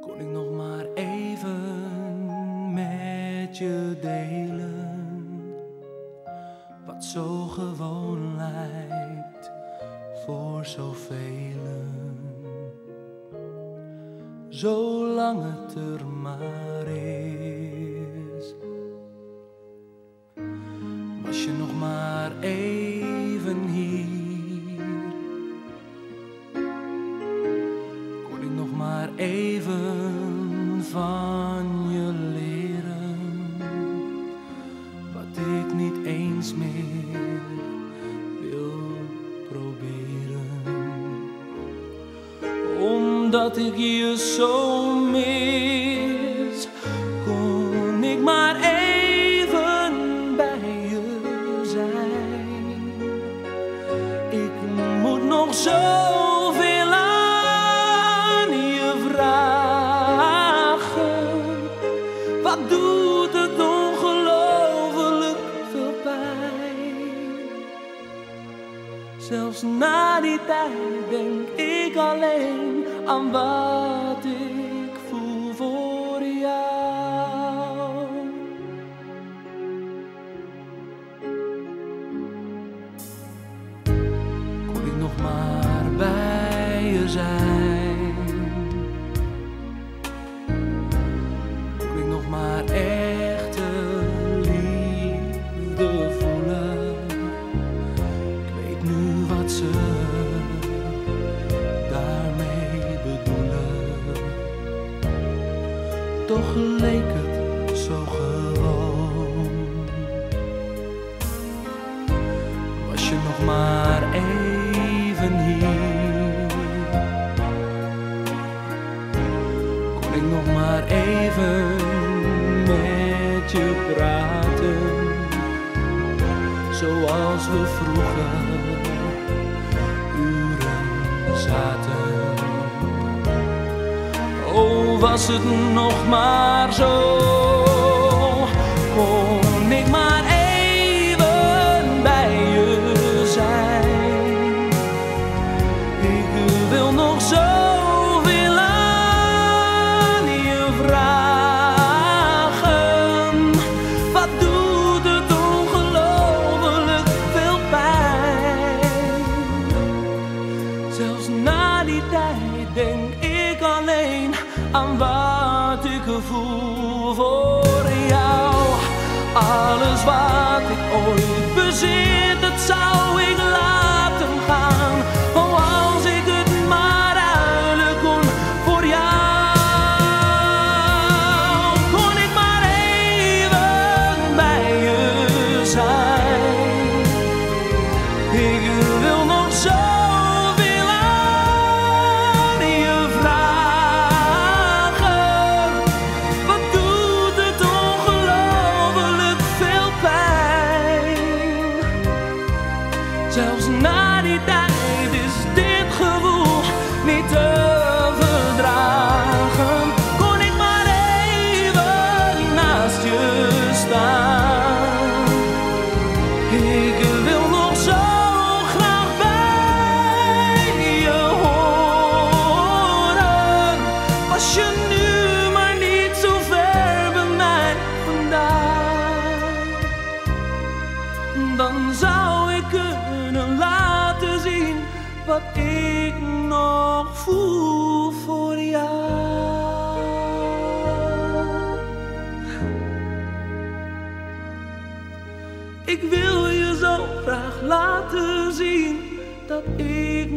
Kon ik nog maar even met je delen wat zo gewoon lijkt voor zoveel. Zolang het er maar is, was je nog maar één even van je leren wat ik niet eens meer wil proberen? Omdat ik je zo mis, kon ik maar even bij je zijn. Ik moet nog zoveel Wat doet het ongelooflijk veel pijn? Zelfs na die tijd denk ik alleen aan wat ik daarmee bedoelen. Toch leek het zo gewoon. Was je nog maar even hier? Kon ik nog maar even met je praten? Zoals we vroeger zaten. Oh, was het nog maar zo? Wat ik voel voor jou. Alles wat ik ooit bezit, Zelfs na die tijd is dit gevoel niet te verdragen. Kon ik maar even naast je staan. Ik wil nog zo graag bij je horen. Was je nu maar niet zo ver bij mij vandaan. Dan zou wat ik nog voel voor jou. Ik wil je zo graag laten zien dat ik